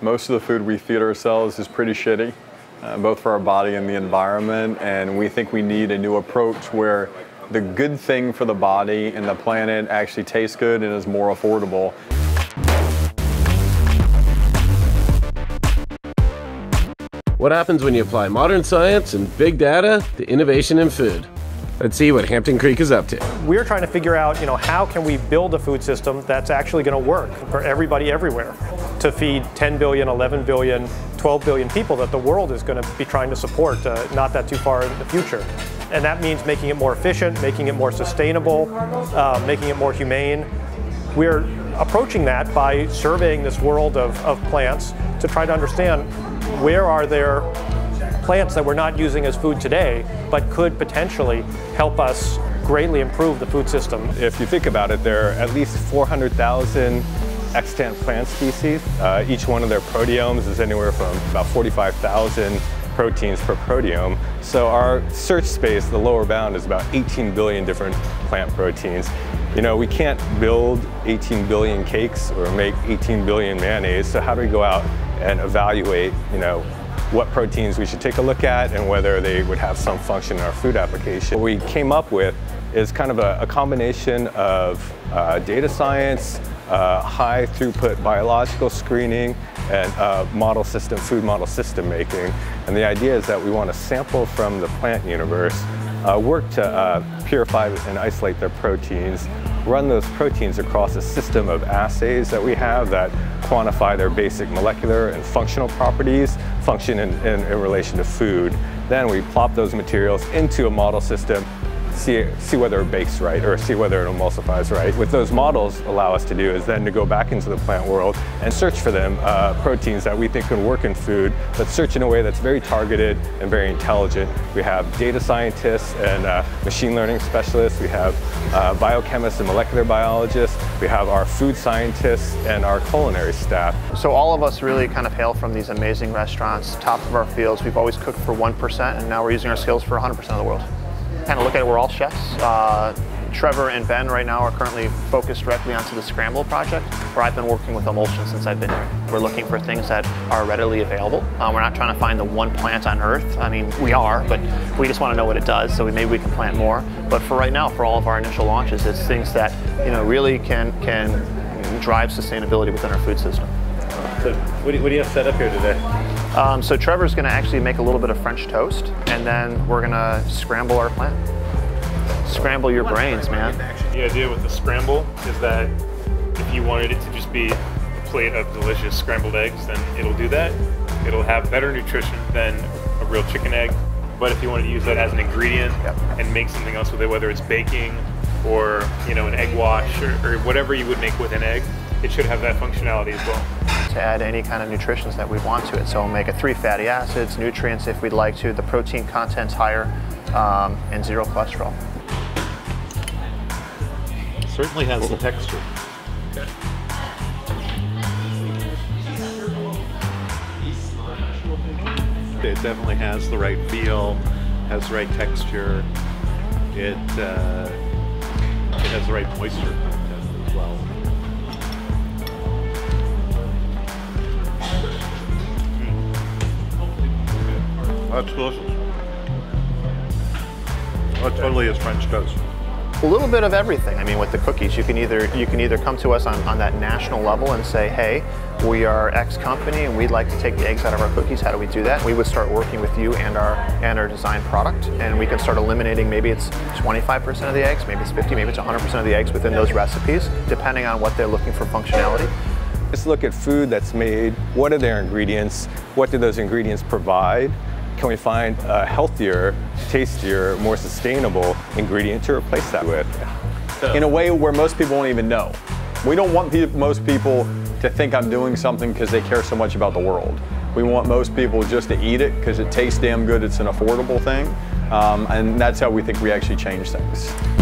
Most of the food we feed ourselves is pretty shitty, uh, both for our body and the environment, and we think we need a new approach where the good thing for the body and the planet actually tastes good and is more affordable. What happens when you apply modern science and big data to innovation in food? Let's see what Hampton Creek is up to. We're trying to figure out, you know, how can we build a food system that's actually going to work for everybody everywhere to feed 10 billion, 11 billion, 12 billion people that the world is going to be trying to support uh, not that too far in the future. And that means making it more efficient, making it more sustainable, uh, making it more humane. We're approaching that by surveying this world of, of plants to try to understand where are there plants that we're not using as food today, but could potentially help us greatly improve the food system. If you think about it, there are at least 400,000 extant plant species. Uh, each one of their proteomes is anywhere from about 45,000 proteins per proteome. So our search space, the lower bound, is about 18 billion different plant proteins. You know, we can't build 18 billion cakes or make 18 billion mayonnaise, so how do we go out and evaluate, you know, what proteins we should take a look at and whether they would have some function in our food application. What we came up with is kind of a, a combination of uh, data science, uh, high throughput biological screening, and uh, model system, food model system making. And the idea is that we want to sample from the plant universe, uh, work to uh, purify and isolate their proteins, run those proteins across a system of assays that we have that quantify their basic molecular and functional properties, function in, in, in relation to food. Then we plop those materials into a model system see, see whether it bakes right or see whether it emulsifies right. What those models allow us to do is then to go back into the plant world and search for them, uh, proteins that we think can work in food, but search in a way that's very targeted and very intelligent. We have data scientists and uh, machine learning specialists. We have uh, biochemists and molecular biologists. We have our food scientists and our culinary staff. So all of us really kind of hail from these amazing restaurants, top of our fields. We've always cooked for 1% and now we're using our skills for 100% of the world kind of look at it, we're all chefs. Uh, Trevor and Ben right now are currently focused directly onto the Scramble project, where I've been working with emulsion since I've been here. We're looking for things that are readily available. Um, we're not trying to find the one plant on Earth. I mean, we are, but we just want to know what it does, so we, maybe we can plant more. But for right now, for all of our initial launches, it's things that you know really can can drive sustainability within our food system. So, what do, what do you have set up here today? Um, so Trevor's gonna actually make a little bit of French toast and then we're gonna scramble our plant. Scramble your brains, man. The idea with the scramble is that if you wanted it to just be a plate of delicious scrambled eggs, then it'll do that. It'll have better nutrition than a real chicken egg. But if you wanted to use that as an ingredient yep. and make something else with it, whether it's baking or you know an egg wash or, or whatever you would make with an egg, it should have that functionality as well to add any kind of nutritions that we want to it. So omega-3 fatty acids, nutrients if we'd like to, the protein content's higher, um, and zero cholesterol. It Certainly has the texture. It definitely has the right feel, has the right texture. It, uh, it has the right moisture as well. That's delicious. That totally is French toast. A little bit of everything. I mean, with the cookies, you can either you can either come to us on, on that national level and say, hey, we are X company and we'd like to take the eggs out of our cookies. How do we do that? We would start working with you and our and our design product, and we can start eliminating maybe it's 25% of the eggs, maybe it's 50, maybe it's 100% of the eggs within those recipes, depending on what they're looking for functionality. Let's look at food that's made. What are their ingredients? What do those ingredients provide? Can we find a healthier, tastier, more sustainable ingredient to replace that with? In a way where most people won't even know. We don't want pe most people to think I'm doing something because they care so much about the world. We want most people just to eat it because it tastes damn good, it's an affordable thing, um, and that's how we think we actually change things.